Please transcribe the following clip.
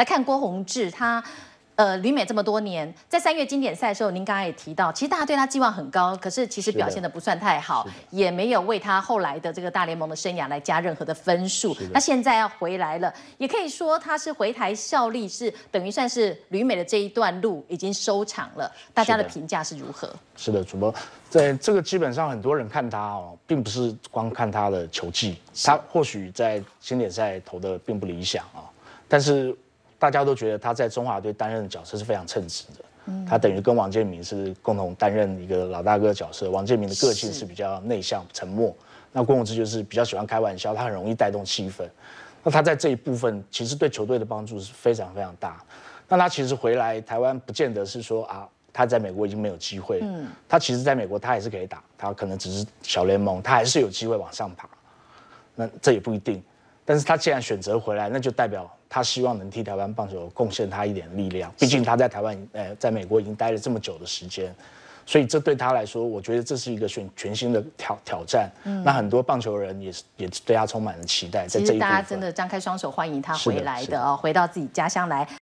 来看郭宏志，他。呃，旅美这么多年，在三月经典赛的时候，您刚刚也提到，其实大家对他寄望很高，可是其实表现的不算太好，也没有为他后来的这个大联盟的生涯来加任何的分数。那现在要回来了，也可以说他是回台效力，是等于算是旅美的这一段路已经收场了。大家的评价是如何？是的，主播，在这个基本上很多人看他哦，并不是光看他的球技，他或许在经典赛投的并不理想啊，但是。大家都觉得他在中华队担任的角色是非常称职的，他等于跟王建民是共同担任一个老大哥角色。王建民的个性是比较内向、沉默，那郭宏志就是比较喜欢开玩笑，他很容易带动气氛。那他在这一部分其实对球队的帮助是非常非常大。那他其实回来台湾，不见得是说啊，他在美国已经没有机会。嗯，他其实在美国他还是可以打，他可能只是小联盟，他还是有机会往上爬。那这也不一定。但是他既然选择回来，那就代表他希望能替台湾棒球贡献他一点力量。毕竟他在台湾，呃，在美国已经待了这么久的时间，所以这对他来说，我觉得这是一个全全新的挑挑战。嗯，那很多棒球人也是也对他充满了期待。其实大家真的张开双手欢迎他回来的哦，回到自己家乡来。